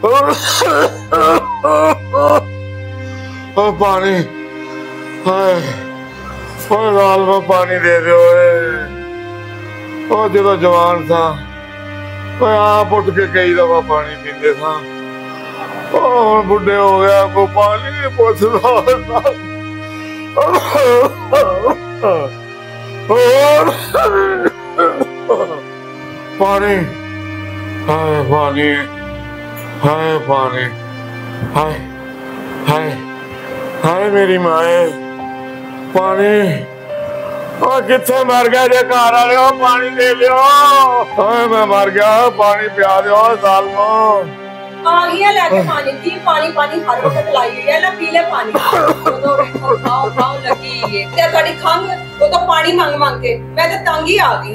और पानी। और लाल में पानी दे रहे दो और जो जवान था मैं आप उठ के कई दफ़ा पानी पीते था। हम बुढ़े हो गया को पानी नहीं पूछता और पानी पानी। हाय पानी हाय हाय हाय मेरी माए। पानी ओ किथे मर गया जे घर आ रहे पानी दे लियो ओए मैं मर गया पानी पिया दो सालमो आ गया लेके पानी की पानी पानी हर वक्त लाई है। ना पीले पानी। तो खाओ खाओ लगी ये ते तड़ी खंग? वो तो पानी मांग मांग के। मैं तो तंग ही आ गई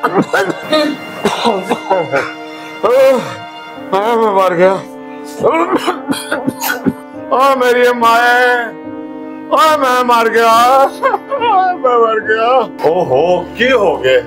मैं मर गया। ओ मेरी माए, ओ मैं मर गया। मैं मर गया। ओहो की हो गया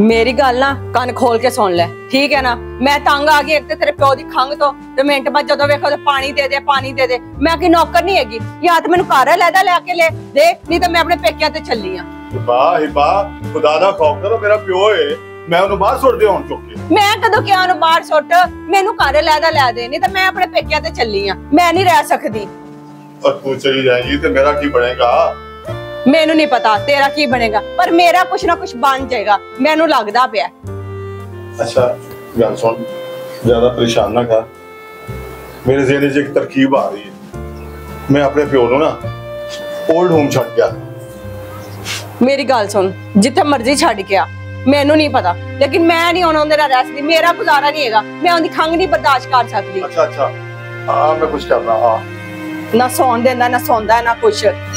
ਮੇਰੀ ਗੱਲ ਨਾ ਕੰਨ ਖੋਲ ਕੇ ਸੁਣ ਲੈ ਠੀਕ ਹੈ ਨਾ ਮੈਂ ਤੰਗ ਆ ਗਈ ਇੱਕ ਤੇ ਤੇਰੇ ਪਿਓ ਦੀ ਖੰਗ ਤੋਂ ਤੇ ਮਿੰਟ ਬਾਅਦ ਜਦੋਂ ਵੇਖੋ ਤੇ ਪਾਣੀ ਦੇ ਦੇ ਪਾਣੀ ਦੇ ਦੇ ਮੈਂ ਕਿ ਨੌਕਰ ਨਹੀਂ ਹੈਗੀ ਜਾਂ ਤੇ ਮੈਨੂੰ ਘਰ ਲੈਦਾ ਲੈ ਕੇ ਲੈ ਦੇ ਨਹੀਂ ਤਾਂ ਮੈਂ ਆਪਣੇ ਪੇਕਿਆਂ ਤੇ ਚੱਲੀ ਆ ਹਿਬਾ ਹਿਬਾ ਖੁਦਾ ਦਾ ਖੌਫ ਕਰੋ ਮੇਰਾ ਪਿਓ ਏ ਮੈਂ ਉਹਨੂੰ ਬਾਹਰ ਸੁੱਟ ਦਿਆਂ ਹੁਣ ਚੁੱਕ ਕੇ ਮੈਂ ਕਦੋਂ ਕਿਹਾ ਨੂੰ ਬਾਹਰ ਸੁੱਟ ਮੈਨੂੰ ਘਰ ਲੈਦਾ ਲੈ ਦੇ ਨਹੀਂ ਤਾਂ ਮੈਂ ਆਪਣੇ ਪੇਕਿਆਂ ਤੇ ਚੱਲੀ ਆ ਮੈਂ ਨਹੀਂ ਰਹਿ ਸਕਦੀ ਔਰ ਤੂੰ ਚਲੀ ਜਾਏਗੀ ਤੇ ਮੇਰਾ ਕੀ ਬਣੇਗਾ मेनू नहीं पता तेरा की बनेगा पर मेरा कुछ ना कुछ बन जाएगा मेनू लगता पे मेरी गल सुन जिथे मर्ज़ी छोड़ गया नहीं पता लेकिन मैं नहीं बर्दाश्त कर सकती अच्छा ना सोन ना कुछ।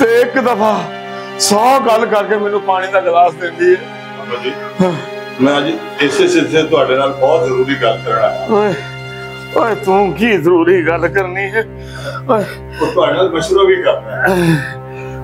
ਤੇ ਇੱਕ ਦਫਾ 100 ਗੱਲ ਕਰਕੇ ਮੈਨੂੰ ਪਾਣੀ ਦਾ ਗਲਾਸ ਦਿੰਦੀ ਹੈ ਅੱਬਾ ਜੀ ਮੈਂ ਅੱਜ ਇਸੇ ਸਿਲਸਿਲੇ ਤੁਹਾਡੇ ਨਾਲ ਬਹੁਤ ਜ਼ਰੂਰੀ ਗੱਲ ਕਰਨ ਆਇਆ ਓਏ ਓਏ ਤੂੰ ਕੀ ਜ਼ਰੂਰੀ ਗੱਲ ਕਰਨੀ ਹੈ ਓਏ ਉਹ ਤੁਹਾਡੇ ਨਾਲ ਮਸ਼ਵਰਾ ਵੀ ਕਰਨਾ ਹੈ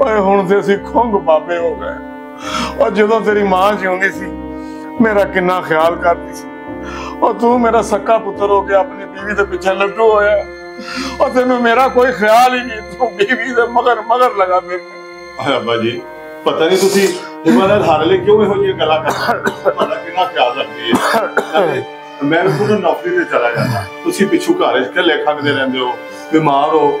ਓਏ ਹੁਣ ਤੇ ਅਸੀਂ ਖੁੰਗ ਬਾਬੇ ਹੋ ਗਏ ਉਹ ਜਦੋਂ ਤੇਰੀ ਮਾਂ ਜਿਉਂਦੀ ਸੀ ਮੇਰਾ ਕਿੰਨਾ ਖਿਆਲ ਕਰਦੀ ਸੀ ਉਹ ਤੂੰ ਮੇਰਾ ਸੱਕਾ ਪੁੱਤਰ ਹੋ ਕੇ ਆਪਣੀ ਬੀਵੀ ਦੇ ਪਿੱਛੇ ਲੱਡੂ ਹੋਇਆ ਉਹ ਤੈਨੂੰ ਮੇਰਾ ਕੋਈ ਖਿਆਲ ਹੀ ਨਹੀਂ ਤੂੰ ਬੀਵੀ ਦੇ ਮਗਰ ਮਗਰ ਲਗਾ ਫਿਰਨਾ ਹਾਏ ਅੱਬਾ ਜੀ ਪਤਾ ਨਹੀਂ ਤੁਸੀਂ ਹਿਮਾਲਯ ਹਾਰ ਲੈ ਕਿਉਂ ਇਹੋ ਜਿਹੀਆਂ ਗੱਲਾਂ ਕਰਦੇ ਹੋ? ਤੁਹਾਡਾ ਕਿੰਨਾ ਖਿਆਲ ਰੱਖਦੀ ਹੈ ਮੈਂ ਵੀ ਖੁਦ ਨੌਕਰੀ ਤੇ ਚਲਾ ਜਾਂਦਾ ਤੁਸੀਂ ਪਿੱਛੂ ਘਰ ਵਿੱਚ ਇਕੱਲੇ ਖੰਗਦੇ ਰਹਿੰਦੇ ਹੋ ਬਿਮਾਰ ਹੋ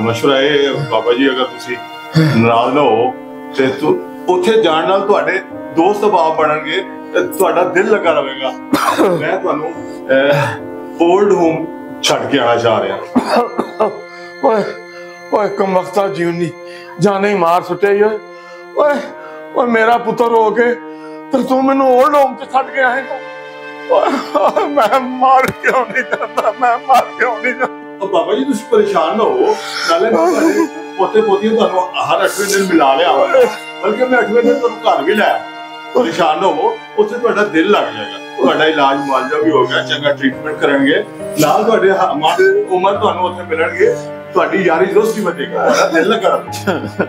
ਮਸ਼ਵਰਾ ਇਹ ਹੈ, ਬਾਬਾ ਜੀ ਅਗਰ ਤੁਸੀਂ ਨਾਰਾਜ਼ ਨਾ ਹੋ ਤੇ ਤੁ- ਉੱਥੇ ਜਾਣ ਨਾਲ ਤੁਹਾਡੇ ਦੋਸਤ ਬਾਪ ਬਣਨਗੇ ਤੇ ਤੁਹਾਡਾ ਦਿਲ ਲੱਗਾ ਰਹੇਗਾ ਮੈਂ ਤੁਹਾਨੂੰ 올ਡ ਹੋਮ ਛੱਡ ਕੇ ਆਣਾ ਚਾਹ ਰਿਹਾ ਓਏ ਓਏ ਕਮਖਤਾ ਜੀਵਨੀ ਜਾਨੇ ਮਾਰ ਸੁੱਟੇ ਓਏ ਓਏ ਓਏ ਮੇਰਾ ਪੁੱਤਰ ਹੋ ਕੇ ਤੇ ਤੂੰ ਮੈਨੂੰ 올ਡ ਹੋਮ ਤੇ ਛੱਡ ਕੇ ਆਏਗਾ मैं मार क्यों नहीं जाता मैं मार क्यों नहीं जाता बाबा जी तुम परेशान ना हो नाले पोते पोती हर अठवें दिन मिला लिया बल्कि मैं अठवें दिन तुम घर भी लाया ਦਿਨ ਤੁਹਾਨੂੰ ਘਰ ਵੀ ਲਾਇਆ ਪਰੇਸ਼ਾਨ ਨਾ ਹੋ ਉੱਥੇ ਤੁਹਾਡਾ ਦਿਲ ਲੱਗ ਜਾਏਗਾ ਤੁਹਾਡਾ ਇਲਾਜ ਮੁਆਵਜ਼ਾ ਵੀ ਹੋ ਗਿਆ ਚੰਗਾ ਟ੍ਰੀਟਮੈਂਟ ਕਰਨਗੇ ਨਾਲ ਤੁਹਾਡੇ ਹ- ਮਾਂ- ਉਮਰ ਤੁਹਾਨੂੰ ਉੱਥੇ ਮਿਲਣਗੇ ਤੁਹਾਡੀ ਯਾਰੀ ਦੋਸਤੀ ਵਧੇਗਾ ਤੁਹਾਡਾ ਦਿਲ ਲੱਗਾ ਰਹੇਗਾ।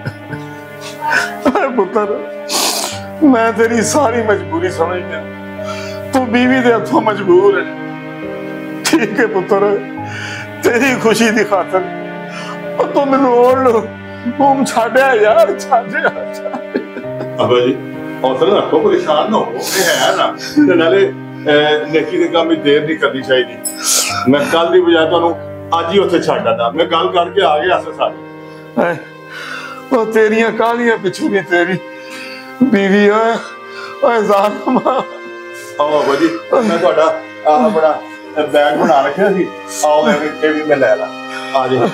ਓਏ ਪੁੱਤਰ ਮੈਂ ਤੇਰੀ ਸਾਰੀ ਮਜਬੂਰੀ ਸਮਝ ਗਿਆ ਤੂੰ ਬੀਵੀ ਦੇ ਹੱਥੋਂ ਮਜਬੂਰ ਹੈ ਠੀਕ ਹੈ ਪੁੱਤਰ ਤੇਰੀ ਖੁਸ਼ੀ ਦੀ ਖਾਤਰ ਉਹ ਤੂੰ ਮੈਨੂੰ ਓਲਡ ਹੋਮ ਛੱਡਿਆ ਯਾਰ ਛੱਡਿਆ ਅਬਾ ਜੀ ਹੌਸਲਾ ਰੱਖੋ ਪਰੇਸ਼ਾਨ ਨਾ ਹੋ ਇਹ ਹੈ ਨਾ ਤੇ ਨਾਲੇ ਅਹ, ਨੇਕੀ ਦੇ ਕੰਮ ਵਿੱਚ ਦੇਰ ਨਹੀਂ ਕਰਨੀ ਚਾਹੀਦੀ ਮੈਂ ਕੱਲ ਦੀ ਬਜਾਏ ਤੁਹਾਨੂੰ ਅੱਜ ਹੀ ਉੱਥੇ ਛੱਡ ਆਂਦਾ ਮੈਂ ਗੱਲ ਕਰਕੇ ਆ ਗਿਆ ਅਸਾਂ ਸਾਰੇ ਹੈਂ। ਉਹ ਤੇਰੀਆਂ ਕਾਹਲੀਆਂ ਪਿੱਛੇ ਨਹੀਂ ਤੇਰੀ ਬੀਵੀ ਓਏ ਓਏ ਜ਼ਾਲਮਾ ਆਓ ਬਾਬਾ ਜੀ ਮੈਂ ਤੁਹਾਡਾ ਆਹ ਬੜਾ ਬੈਗ ਬਣਾ ਰੱਖਿਆ ਸੀ ਆਓ ਇਹ ਵੀ- ਇਹ ਵੀ ਮੈਂ ਲੈ ਲਾ ਆ ਜਾਓ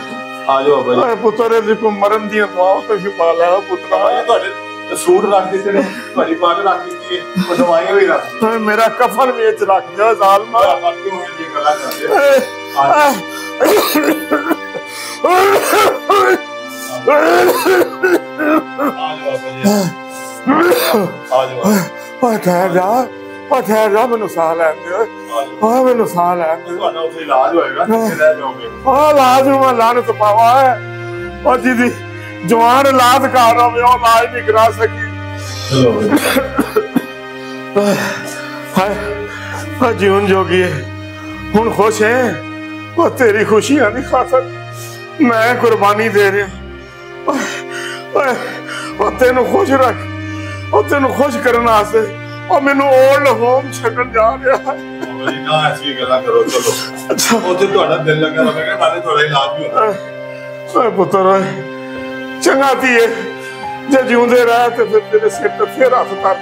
ਆ ਜਾਓ ਬਾਬਾ ਜੀ ਓਏ ਪੁੱਤਰ ਇਹਦੇ ਕੋ ਮਰਨ ਦੀਆਂ ਦੁਆਵਾਂ ਤੇ ਵੀ ਪਾ ਲੈ ਪੁੱਤਰਾ ਬਾਬਾ ਜੀ ਤੁਹਾਡੇ ਸੂਟ ਰੱਖ ਦਿੱਤੇ ਨੇ ਤੁਹਾਡੀ ਪੱਗ ਰੱਖ ਦਿੱਤੀ ਹੈ ਉਹ ਦਵਾਈਆਂ ਵੀ ਰੱਖ ਦਿੱਤੀਆਂ ਓਏ ਮੇਰਾ ਕਫਨ ਵੇਚ ਰੱਖ ਜਾ ਜ਼ਾਲਮਾ ਆਪਾਂ ਕਿਉਂ ਇਹ ਜੀ ਗੱਲਾਂ ਕਰਦੇ ਹੋ? ਏ, ਆ ਆ ਜਾਓ ਬਾਬਾ ਜੀ ਆ ਜਾਓ ਓਏ ਠਹਿਰ ਜਾ ਓਏ ਠਹਿਰ ਜਾ ਮੈਨੂੰ ਸਾਹ ਲੈਣ ਦੇ ਓਏ ਆ ਜਾਓ ਓਏ ਮੈਨੂੰ ਸਾਹ ਲੈਣ ਦੇ ਤੁਹਾਡਾ ਉੱਥੇ ਇਲਾਜ ਹੋਏਗਾ ਕਿੱਥੇ ਰਹਿ ਜਾਓਗੇ ਓ ਲਾਜ ਨੂੰ ਮੈਂ ਲਾਨਤ ਪਾਵਾ ਹੈ ਓ ਜਿਹਦੀ जवान लाद कर लाज नहीं करा सकी। जीवन जोगी है। हूँ खुश है? वो तेरी खुशियाँ नहीं खा मैं कुर्बानी दे रहा। वो तेन खुश रख। वो तेन खुश करने और ओल्ड होम छकन जा रहा। है अच्छा। ਨਾ ਚੰਗਾ ਧੀਏ ਜੇ ਜਿਉਂਦੇ ਰਹਿ ਤੇ ਫਿਰ ਤੇਰੇ ਸਿਰ ਤੇ ਫੇਰ ਹੱਥ ਧਰ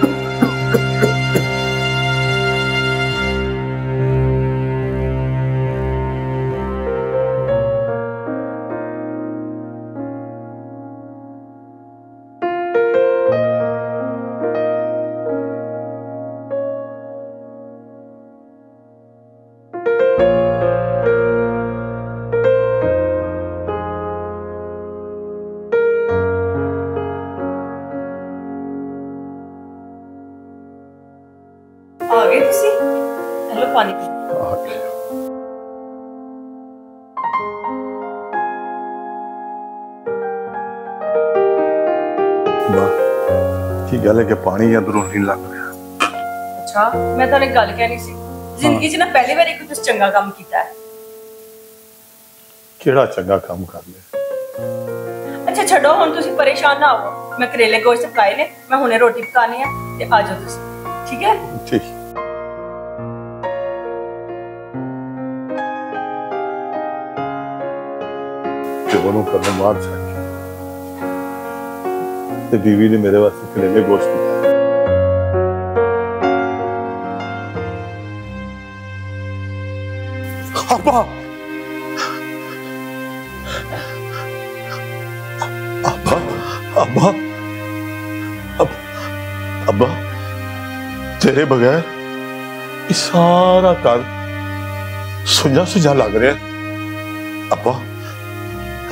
ਆ ਗੱਲ ਹੈ ਕਿ ਪਾਣੀ ਅੰਦਰੋਂ ਨਹੀਂ ਲੱਗ ਰਿਹਾ। ਅੱਛਾ ਮੈਂ ਤੁਹਾਨੂੰ ਇੱਕ ਗੱਲ ਕਹਿਣੀ ਸੀ। ਜ਼ਿੰਦਗੀ 'ਚ ਨਾ ਪਹਿਲੀ ਵਾਰੀ ਕੋਈ ਤੁਸੀਂ ਚੰਗਾ ਕੰਮ ਕੀਤਾ ਹੈ। ਕਿਹੜਾ ਚੰਗਾ ਕੰਮ ਕਰ ਲਿਆ? ਅੱਛਾ ਛੱਡੋ ਹੁਣ ਤੁਸੀਂ ਪਰੇਸ਼ਾਨ ਨਾ ਹੋ ਮੈਂ ਕਰੇਲੇ ਗੋਸ਼ਤ ਪਕਾਏ ਨੇ ਮੈਂ ਹੁਣੇ ਰੋਟੀ ਪਕਾਣੀ ਆ ਤੇ ਆ ਜਾਓ ਤੁਸੀਂ। ਠੀਕ ਹੈ? ਠੀਕ। ਤੇ ਉਹਨੂੰ ਕਦੋਂ ਮਾਰ ਛੱਡ तो बीवी ने मेरे वास्ते कलेले गोश्त किया अब्बा! तेरे बगैर सारा घर सुझा सुझा लग रहा है। अब्बा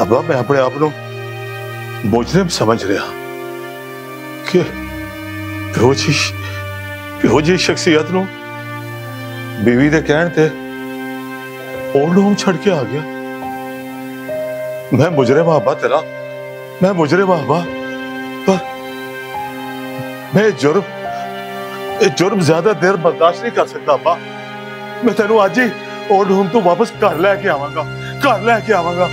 अब्बा, मैं अपने आप को बोझने समझ रहा। ਇਹੋ ਜਿਹੀ ਇਹੋ ਜਿਹੀ ਸ਼ਖਸੀਅਤ ਨੂੰ ਬੀਵੀ ਦੇ ਕਹਿਣ ਤੇ ओल्ड होम छड़ के आ गया मैं मुजरे बाबा तेरा मैं मुजरे बाबा पर मैं ये जुर्म ये जुर्म ज्यादा देर बर्दाश्त नहीं कर सकता अब्बा मैं तेन आज ही ओल्ड होम तो वापस घर लेके आवांगा घर लेके आवांगा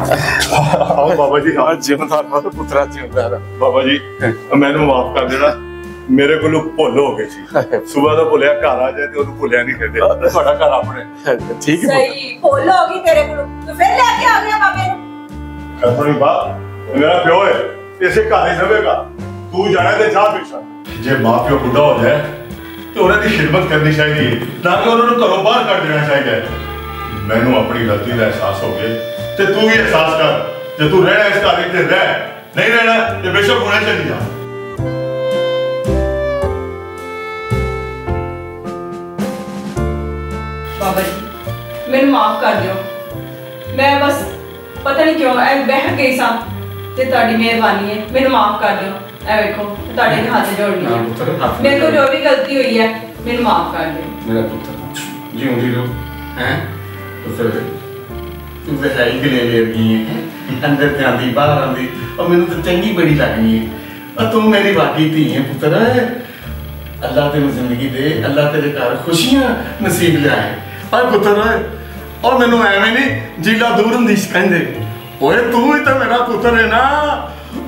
ਆਓ ਬਾਬਾ ਜੀ ਆ ਜਿਮਦਾਰ ਮਾ ਪੁੱਤਰਾ ਜਿਮਦਾਰ ਬਾਬਾ ਜੀ ਮੈਨੂੰ ਮਾਫ ਕਰ ਦੇਣਾ ਮੇਰੇ ਕੋਲੋਂ ਭੁੱਲ ਹੋ ਗਈ ਸੀ ਸਵੇਰ ਦਾ ਭੁੱਲਿਆ ਘਰ ਆ ਜਾਏ ਤੇ ਉਹਨੂੰ ਭੁੱਲਿਆ ਨਹੀਂ ਕਹਿੰਦੇ ਤੁਹਾਡਾ ਘਰ ਆਪਣੇ ਠੀਕ ਹੈ ਸਹੀ ਭੁੱਲ ਹੋ ਗਈ ਤੇਰੇ ਕੋਲੋਂ ਤੂੰ ਫਿਰ ਲੈ ਕੇ ਆ ਗਿਆ ਬਾਬੇ ਨੂੰ ਕਸਮੀ ਬਾਪ ਮੇਰਾ ਪਿਓ ਹੈ ਇਸੇ ਘਰ ਹੀ ਰਵੇਗਾ ਤੂੰ ਜਾਣਾ ਤੇ ਜਾ ਪਿਛਾ ਜੇ ਮਾਂ ਪਿਓ ਬੁੱਢਾ ਹੋ ਜਾਏ ਤੇ ਉਹਨਾਂ ਦੀ ਖਿਦਮਤ ਕਰਨੀ ਚਾਹੀਦੀ ਹੈ ਤਾਂ ਕਿ ਉਹਨਾਂ ਨੂੰ ਘਰੋਂ ਬਾਹਰ ਕੱਢ ਦੇਣਾ ਚਾਹੀਦਾ ਹੈ ਮੈਨੂੰ ਆਪਣੀ ਗਲਤੀ ਦਾ ਅਹਿਸਾਸ ਹੋ ਗਿਆ ਤੇ ਤੂੰ ਵੀ ਅਹਿਸਾਸ ਕਰ ਜੇ ਤੂੰ ਰਹਿਣਾ ਇਸ ਘਰ ਵਿੱਚ ਤੇ ਰਹਿ ਨਹੀਂ ਰਹਿਣਾ ਤੇ ਬੇਸ਼ੱਕ ਹੁਣੇ ਚਲੀ ਜਾ ਬਾਬਾ ਜੀ ਮੈਨੂੰ ਮਾਫ ਕਰ ਦਿਓ ਮੈਂ ਬਸ ਪਤਾ ਨਹੀਂ ਕਿਉਂ ਐ ਬਹਿ ਗਈ ਸਾਂ ਤੇ ਤੁਹਾਡੀ ਮਿਹਰਬਾਨੀ ਹੈ ਮੈਨੂੰ ਮਾਫ ਕਰ ਦਿਓ ਐ ਵੇਖੋ ਤੁਹਾਡੇ ਦੇ ਹੱਥ ਜੋੜਨੀ ਨਾ ਹੈ ਪੁੱਤਰ ਹੱਥ ਮੇਰੇ ਤੋਂ ਜੋ ਵੀ ਗਲਤੀ ਹੋਈ ਹੈ ਮੈਨੂੰ ਮਾਫ ਕਰ ਦਿਓ ਮੇਰਾ ਪੁੱਤਰ ਜਿਉਂਦੀ ਰੋ ਹੈ ਪੁੱਤਰ ਤੂੰ ਤਾਂ ਹੈ ਹੀ ਗਲੇ ਲੈ ਹੈ? ਅੰਦਰ ਤੇ ਆਂਦੀ, ਬਾਹਰ ਆਂਦੀ। ਉਹ ਮੈਨੂੰ ਤਾਂ ਚੰਗੀ ਬੜੀ ਲੱਗਦੀ ਹੈ ਉਹ ਤੂੰ ਮੇਰੀ ਵਾਕੀ ਧੀ ਹੈ ਪੁੱਤਰ। ਅੱਲਾਹ ਤੈਨੂੰ ਜ਼ਿੰਦਗੀ ਦੇ ਅੱਲਾਹ ਤੇਰੇ ਘਰ ਖੁਸ਼ੀਆਂ ਨਸੀਬ ਲਿਆਏ। ਓਏ ਪੁੱਤਰ, ਉਹ ਮੈਨੂੰ ਐਵੇਂ ਨਹੀਂ, ਜੀਲਾ ਦੂਰ ਹੁੰਦੀਸ਼ ਕਹਿੰਦੇ। ਓਏ, ਤੂੰ ਹੀ ਤਾਂ ਮੇਰਾ ਪੁੱਤਰ ਹੈ ਨਾ।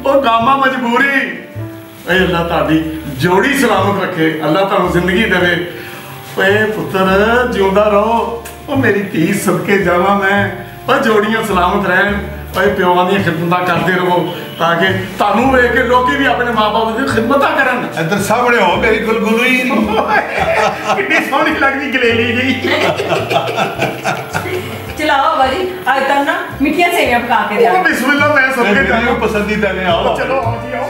ਉਹ ਗਾਮਾ ਮਜਬੂਰੀ। ਓਏ ਅੱਲਾਹ ਤੁਹਾਡੀ ਜੋੜੀ ਸਲਾਮਤ ਰੱਖੇ। ਅੱਲਾਹ ਤੁਹਾਨੂੰ ਜ਼ਿੰਦਗੀ ਦੇਵੇ। ਓਏ, ਪੁੱਤਰ, ਜਿਉਂਦਾ ਰਹੋ। ਉਹ ਮੇਰੀ ਧੀ ਸਦਕੇ ਜਾਵਾਂ ਮੈਂ। ਓ ਜੋੜੀਆਂ ਸਲਾਮਤ ਰਹਿਣ ਓਏ ਪਿਓਾਂ ਦੀਆਂ ਖਿਦਮਤਾਂ ਕਰਦੇ ਰਹੋ ਤਾਂ ਕਿ ਤੁਹਾਨੂੰ ਵੇਖ ਕੇ ਲੋਕੀ ਵੀ ਆਪਣੇ ਮਾਪੇ ਦੀ ਖਿਦਮਤਾਂ ਕਰਨ। ਇੱਧਰ ਸਾਹਮਣੇ ਹੋ ਮੇਰੀ ਗੁਲਗੁਲੂ। ਹੀ ਕਿੰਨੀ ਸੋਹਣੀ ਲੱਗਦੀ ਗਲੇਲੀ ਜੀ। ਚਲਾਓ ਬਾਜੀ ਅੱਜ ਤਾਂ ਨਾ ਮਿੱਠੀਆਂ ਸੇਵੀਆਂ ਪਕਾ ਕੇ ਉਹ ਬਿਸਮਿਲ੍ਲਾ ਮੈਂ ਸਦਕੇ ਮੇਰੀ ਜਾਵਾਂ ਪਸੰਦੀਦਾ ਨੇ ਆਓ ਚਲੋ ਆਓ ਜੀ ਆਓ।